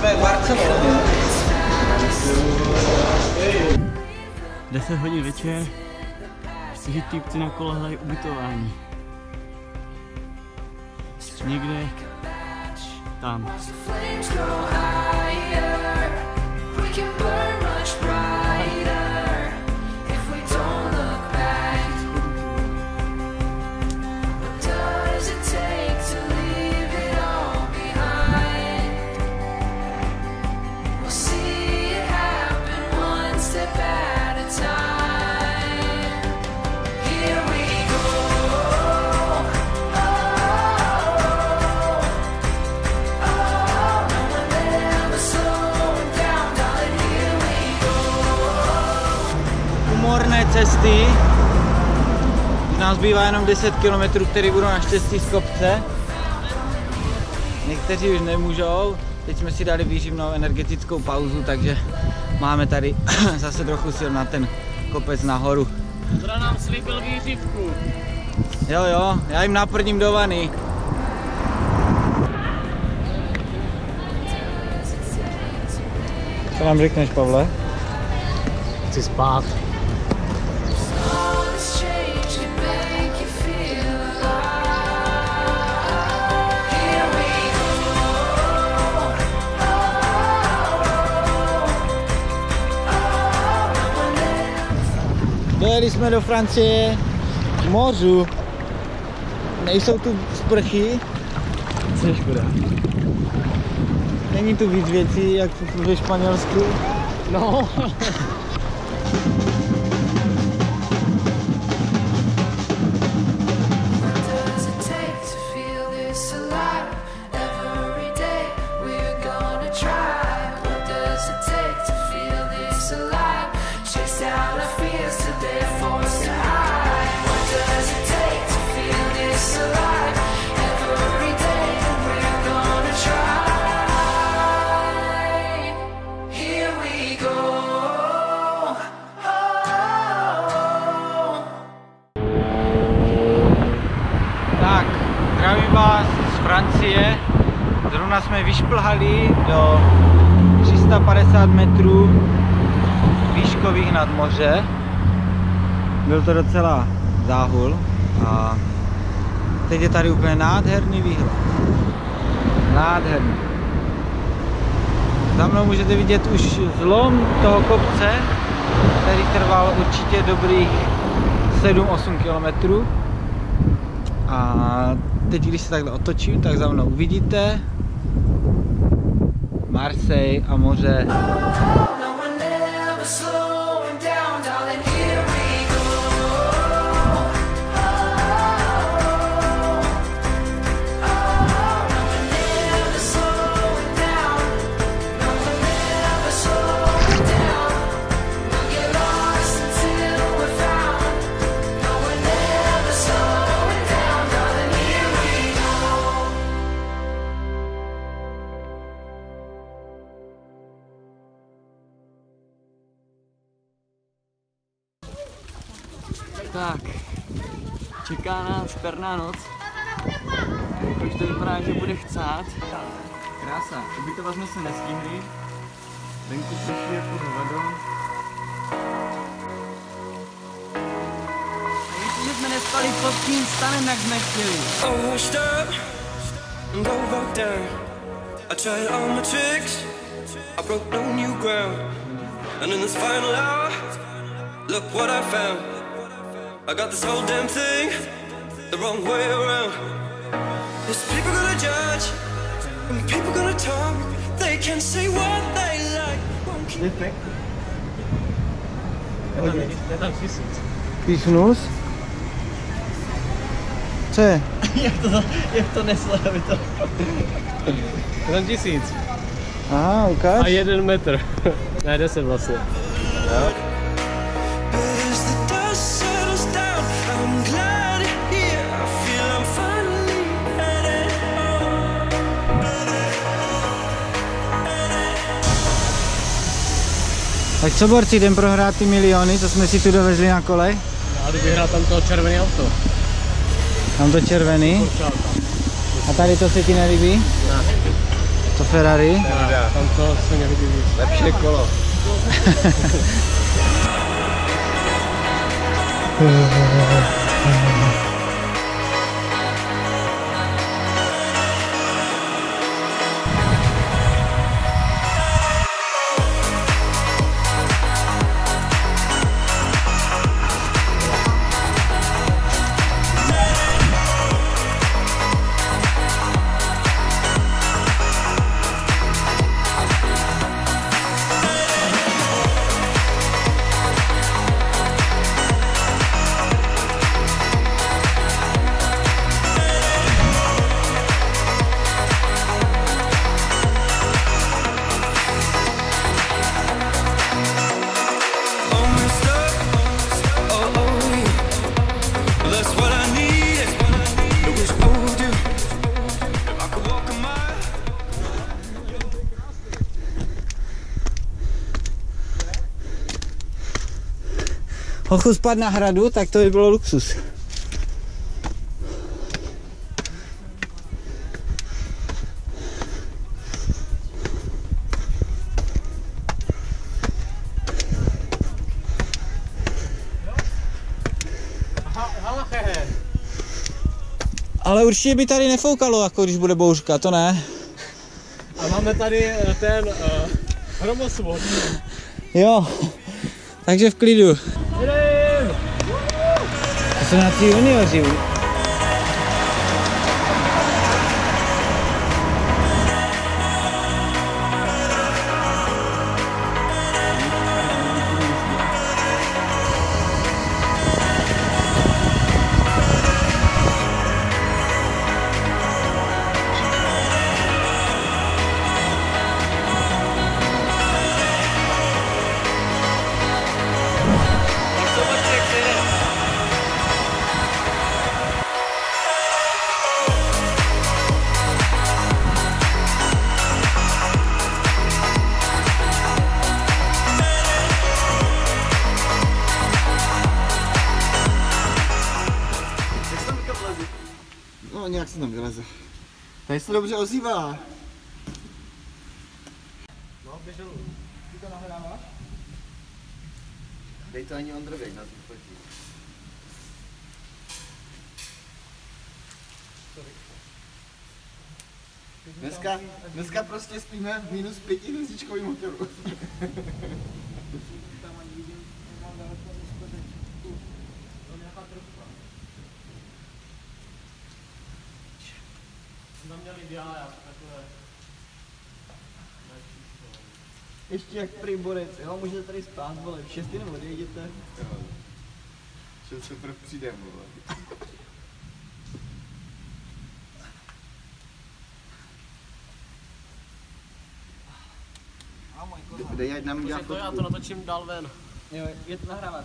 jsme v Barceloně. 10 hodin večer, čtyři týpci na kole hledají ubytování. Někde tam. Cesty. Už nás bývá jenom 10 km, které budou naštěstí z kopce. Někteří už nemůžou. Teď jsme si dali výživnou energetickou pauzu, takže máme tady zase trochu sil na ten kopec nahoru. Zra nám slíbil výřivku. Jo, jo, já jim naprním do vany. Co nám řekneš, Pavle? Chci spát. Dojeli jsme do Francie k mořu. Nejsou tu sprchy, Co je škoda? není tu víc věcí, jak ve Španělsku. No. Jsme vyšplhali do 350 metrů výškových nad moře. Byl to docela záhul a teď je tady úplně nádherný výhled. Nádherný. Za mnou můžete vidět už zlom toho kopce, který trval určitě dobrých 7-8 kilometrů. A teď, když se takhle otočím, tak za mnou uvidíte Marseille a moře. Tak, čeká nás perná noc. Už to vypadá, že bude chcát. Krása, ubytovat jsme se nestihli. Venku prší jako hovado. A ještě, že jsme nespali pod tím stanem, jak jsme chtěli. Up and go back down. I tried all my tricks, I broke no new ground. And in this final hour, look what I found. I got this whole damn thing the wrong way around. There's people gonna judge, and people gonna talk. They can say what they like. Tam tisíc. Píšnus. Co je? jak, to, jak to nesle, aby to... Je tam tisíc. Aha, ukáž. A jeden metr. ne, deset vlastně. Tak co borci, jdem prohrát ty miliony, co jsme si tu dovezli na kole? A kdyby hrál tam to červené auto. Tam to červený. A tady to se ti nelíbí? To Ferrari? Tam to se nevidí víc. Lepší kolo. Hochu spad na hradu, tak to by bylo luxus. Ale určitě by tady nefoukalo, jako když bude bouřka, to ne. A máme tady eh, ten uh, hromosvod. Jo, takže v klidu. To jsou na junioři. No, nějak se tam vyleze. Tady se dobře ozývá. No, běžel. Ty to nahráváš? Dej to ani Ondrovi, ať nás vyfotí. Dneska, dneska prostě spíme v minus pěti hvězdičkovým hotelu. Ještě jak primborec, jo, můžete tady spát, vole, v šest jenom odejděte. Že se prv přijdem, vole. Dej, ať nám dělá To já to fotku. natočím dál ven. Jo, je to nahrávat.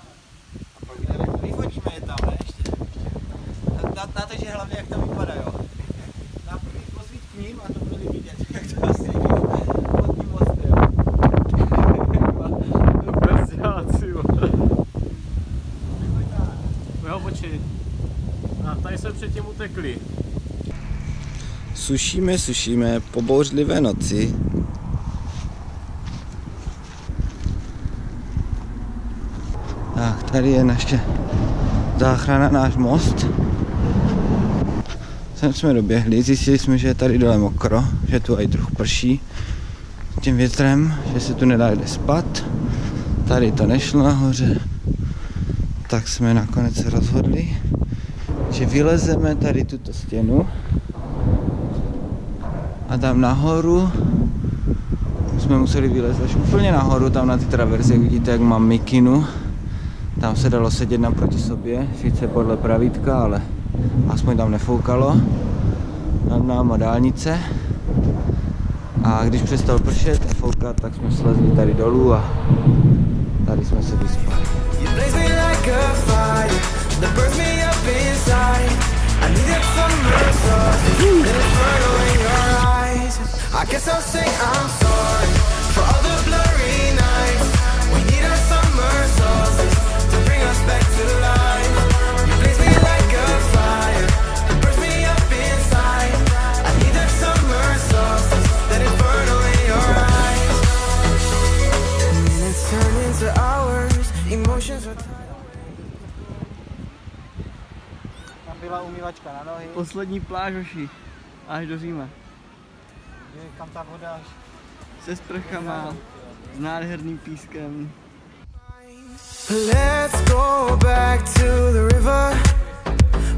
A pak jdeme. Vyfotíme je tam, ne, ještě. Na, na to, že hlavně jak to vypadá, jo. Na první posvít k vidět, jak to asi pod tím mostem. Bezděláci, jo. Jo, počkej. A tady jsme předtím utekli. Sušíme, sušíme po bouřlivé noci. Tak, tady je naše záchrana, náš most. Sem jsme doběhli, zjistili jsme, že je tady dole mokro, že tu i trochu prší tím větrem, že se tu nedá jde spat. Tady to nešlo nahoře, tak jsme nakonec rozhodli, že vylezeme tady tuto stěnu a tam nahoru jsme museli vylez až úplně nahoru, tam na ty traverze, jak vidíte, jak mám mikinu. Tam se dalo sedět naproti sobě, sice podle pravítka, ale aspoň tam nefoukalo. Nad náma dálnice. A když přestal pršet a foukat, tak jsme slezli tady dolů a tady jsme se vyspali. I guess I'll say I'm sorry for all the blurry Poslední pláž, hoši. Až do Říma. že kam ta voda až Se sprchama, s nádherným pískem. Let's go back to the river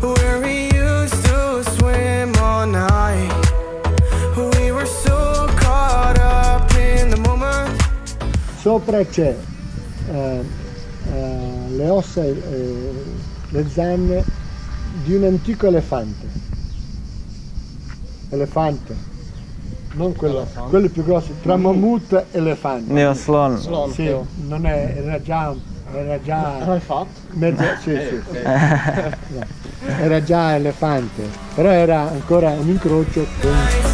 where we used to swim all night. We were so caught up in the moment. Sopra c'è eh, eh, le ossa, e eh, le zanne di un antico elefante. Elefante, non quello, quello più grosso, tra mammut e elefante. Jo, slon. Sì, non è, era già, era già mezzo, sì, sì. No, Era già elefante, però era ancora un incrocio con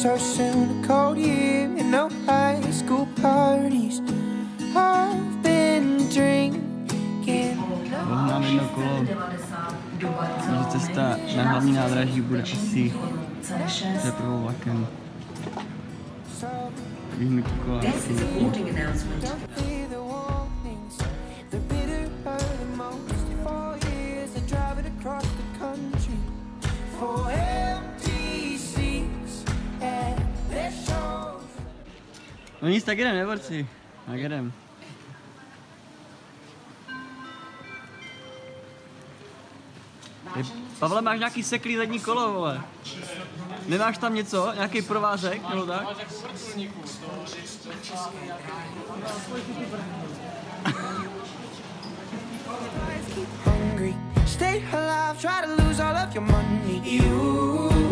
so soon. A cold year and no high school parties. I've been drinking. Mám jedno kolo. Takže cesta na hlavní nádraží bude asi teprve vlakem. Vyhnutí kola asi Don't No nic, tak jdem, neborci. Tak jdem. Pavle, máš nějaký seklý zadní kolo, vole? Nemáš tam něco? Nějaký provázek, nebo tak? Stay alive, try to lose all of your money. You